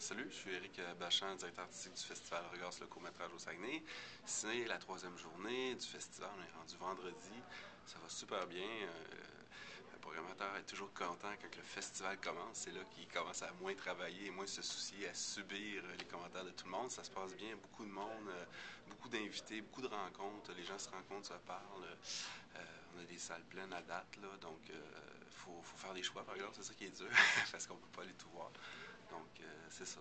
Salut, je suis Eric Bachan, directeur artistique du festival Regards le court-métrage au Saguenay. C'est la troisième journée du festival, on est rendu vendredi. Ça va super bien. Euh, le programmateur est toujours content quand le festival commence. C'est là qu'il commence à moins travailler et moins se soucier à subir les commentaires de tout le monde. Ça se passe bien, beaucoup de monde, euh, beaucoup d'invités, beaucoup de rencontres. Les gens se rencontrent, se parlent. Euh, on a des salles pleines à date, donc il faut, faut, faire des choix, par exemple. C'est ça qui est dur, parce qu'on ne peut pas aller tout voir. Donc, euh, c'est ça.